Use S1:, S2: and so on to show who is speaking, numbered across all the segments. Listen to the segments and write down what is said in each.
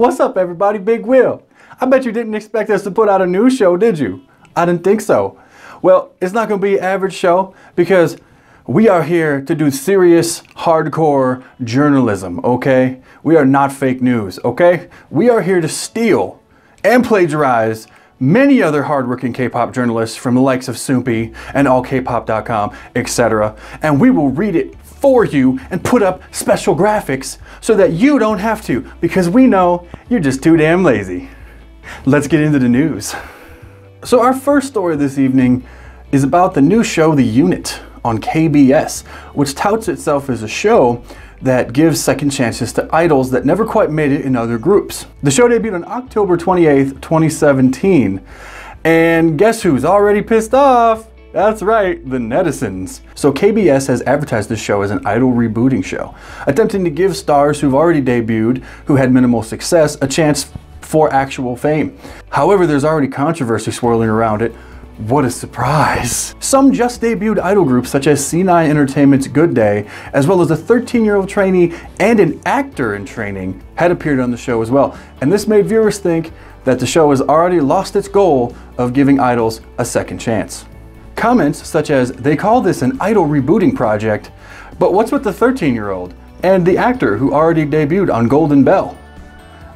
S1: What's up everybody, Big Will. I bet you didn't expect us to put out a new show, did you? I didn't think so. Well, it's not gonna be an average show because we are here to do serious, hardcore journalism, okay? We are not fake news, okay? We are here to steal and plagiarize many other hardworking K-pop journalists from the likes of Soompi and allkpop.com, etc. And we will read it for you and put up special graphics so that you don't have to because we know you're just too damn lazy. Let's get into the news. So our first story this evening is about the new show The Unit on KBS, which touts itself as a show that gives second chances to idols that never quite made it in other groups. The show debuted on October 28th, 2017. And guess who's already pissed off? That's right, the netizens. So KBS has advertised this show as an idol rebooting show, attempting to give stars who've already debuted, who had minimal success, a chance for actual fame. However, there's already controversy swirling around it. What a surprise! Some just debuted idol groups such as C9 Entertainment's Good Day, as well as a 13-year-old trainee and an actor in training, had appeared on the show as well. And this made viewers think that the show has already lost its goal of giving idols a second chance. Comments such as, they call this an idol rebooting project, but what's with the 13 year old and the actor who already debuted on Golden Bell?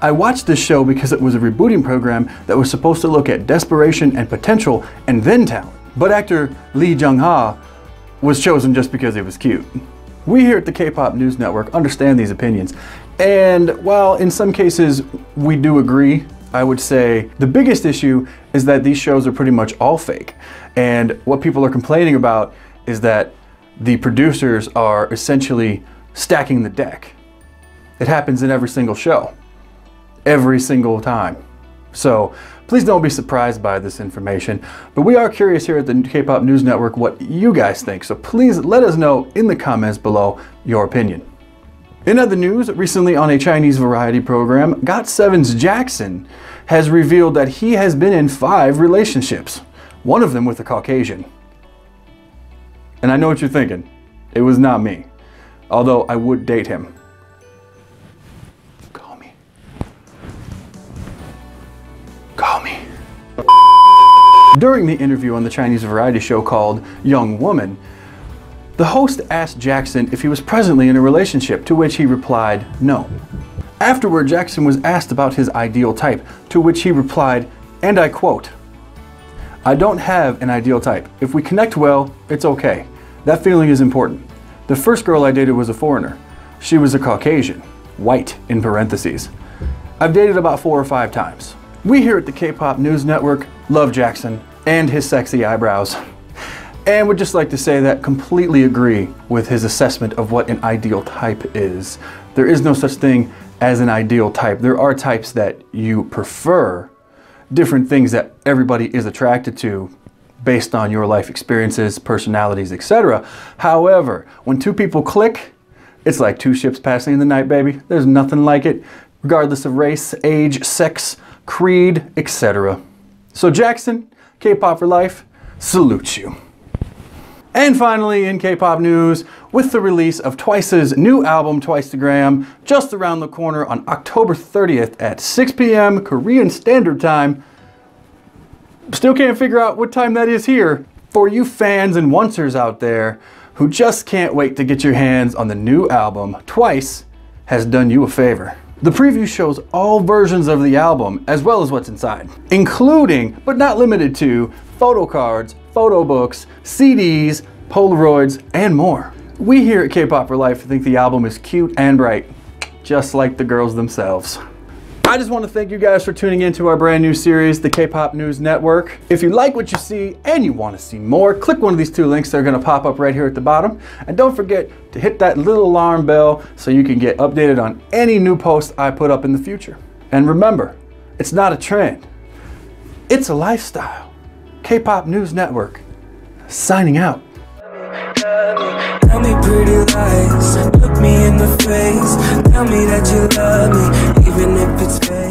S1: I watched this show because it was a rebooting program that was supposed to look at desperation and potential and then talent. But actor Lee Jung-ha was chosen just because he was cute. We here at the K-Pop News Network understand these opinions, and while in some cases we do agree I would say the biggest issue is that these shows are pretty much all fake. And what people are complaining about is that the producers are essentially stacking the deck. It happens in every single show, every single time. So please don't be surprised by this information. But we are curious here at the K-Pop News Network what you guys think. So please let us know in the comments below your opinion. In other news, recently on a Chinese variety program, GOT7's Jackson has revealed that he has been in five relationships, one of them with a Caucasian. And I know what you're thinking. It was not me. Although I would date him. Call me. Call me. During the interview on the Chinese variety show called Young Woman, the host asked Jackson if he was presently in a relationship, to which he replied, no. Afterward, Jackson was asked about his ideal type, to which he replied, and I quote, I don't have an ideal type. If we connect well, it's okay. That feeling is important. The first girl I dated was a foreigner. She was a Caucasian, white in parentheses. I've dated about four or five times. We here at the K-Pop News Network love Jackson and his sexy eyebrows. And would just like to say that completely agree with his assessment of what an ideal type is. There is no such thing as an ideal type. There are types that you prefer, different things that everybody is attracted to based on your life experiences, personalities, etc. However, when two people click, it's like two ships passing in the night, baby. There's nothing like it, regardless of race, age, sex, creed, etc. So Jackson, K-pop for life, salute you. And finally, in K-pop news, with the release of Twice's new album, Twicetagram, just around the corner on October 30th at 6 p.m. Korean Standard Time. Still can't figure out what time that is here. For you fans and oncers out there who just can't wait to get your hands on the new album, Twice has done you a favor. The preview shows all versions of the album as well as what's inside, including, but not limited to, photo cards, photo books, CDs, Polaroids, and more. We here at K-Pop for Life think the album is cute and bright, just like the girls themselves. I just want to thank you guys for tuning in to our brand new series, the K-Pop News Network. If you like what you see and you want to see more, click one of these two links that are going to pop up right here at the bottom. And don't forget to hit that little alarm bell so you can get updated on any new posts I put up in the future. And remember, it's not a trend, it's a lifestyle. K-Pop News Network, signing out.
S2: Tell me pretty lies, look me in the face, tell me that you love me, even if it's fake.